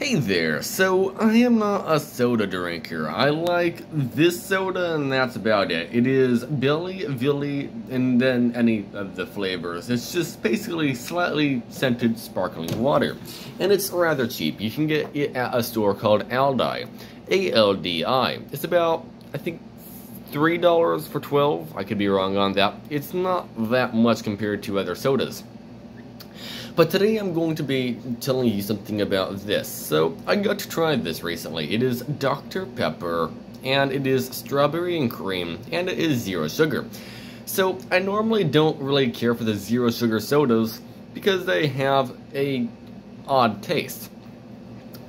Hey there, so I am not a soda drinker. I like this soda and that's about it. It is Billy, Villy, and then any of the flavors. It's just basically slightly scented sparkling water. And it's rather cheap. You can get it at a store called Aldi. A-L-D-I. It's about, I think, $3 for 12. I could be wrong on that. It's not that much compared to other sodas. But today I'm going to be telling you something about this. So I got to try this recently. It is Dr. Pepper and it is strawberry and cream and it is zero sugar. So I normally don't really care for the zero sugar sodas because they have a odd taste.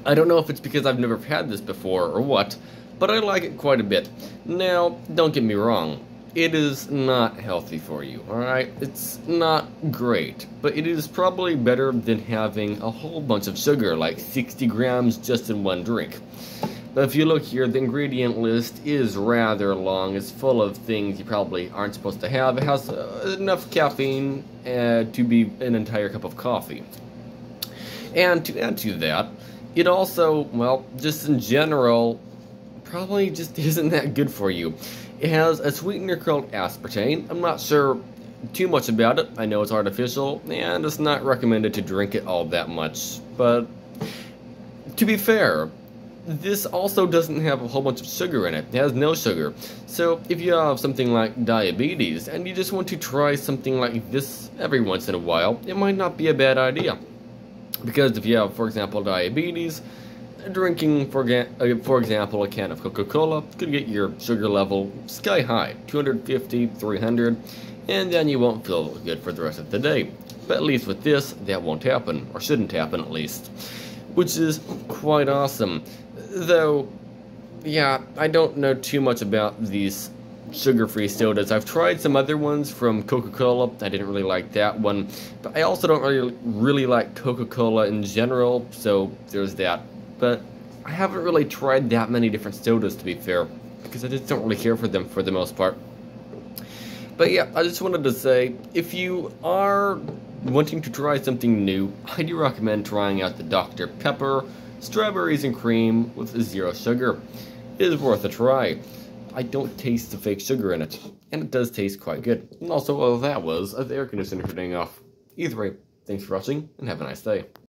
I don't know if it's because I've never had this before or what, but I like it quite a bit. Now, don't get me wrong, it is not healthy for you, alright? It's not great, but it is probably better than having a whole bunch of sugar, like 60 grams just in one drink. But if you look here, the ingredient list is rather long. It's full of things you probably aren't supposed to have. It has uh, enough caffeine uh, to be an entire cup of coffee. And to add to that, it also, well, just in general, probably just isn't that good for you. It has a sweetener called aspartame. I'm not sure too much about it. I know it's artificial, and it's not recommended to drink it all that much. But to be fair, this also doesn't have a whole bunch of sugar in it. It has no sugar. So if you have something like diabetes and you just want to try something like this every once in a while, it might not be a bad idea. Because if you have, for example, diabetes, Drinking, for, uh, for example, a can of Coca-Cola could get your sugar level sky high, 250, 300, and then you won't feel good for the rest of the day. But at least with this, that won't happen, or shouldn't happen at least. Which is quite awesome. Though, yeah, I don't know too much about these sugar-free sodas. I've tried some other ones from Coca-Cola. I didn't really like that one. But I also don't really, really like Coca-Cola in general, so there's that but I haven't really tried that many different sodas to be fair, because I just don't really care for them for the most part. But yeah, I just wanted to say, if you are wanting to try something new, I do recommend trying out the Dr. Pepper Strawberries and Cream with zero sugar. It is worth a try. I don't taste the fake sugar in it, and it does taste quite good. And also, well, that was the air conditioner turning off. Either way, thanks for watching, and have a nice day.